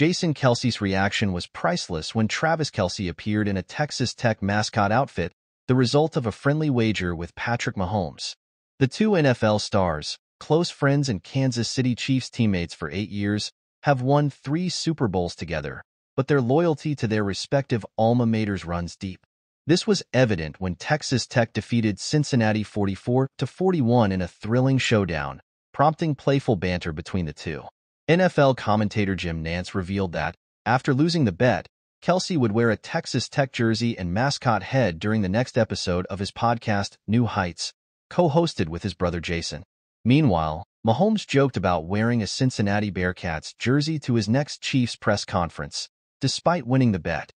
Jason Kelce's reaction was priceless when Travis Kelsey appeared in a Texas Tech mascot outfit, the result of a friendly wager with Patrick Mahomes. The two NFL stars, close friends and Kansas City Chiefs teammates for eight years, have won three Super Bowls together, but their loyalty to their respective alma maters runs deep. This was evident when Texas Tech defeated Cincinnati 44-41 in a thrilling showdown, prompting playful banter between the two. NFL commentator Jim Nantz revealed that, after losing the bet, Kelce would wear a Texas Tech jersey and mascot head during the next episode of his podcast, New Heights, co-hosted with his brother Jason. Meanwhile, Mahomes joked about wearing a Cincinnati Bearcats jersey to his next Chiefs press conference, despite winning the bet.